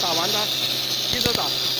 打完它接着打。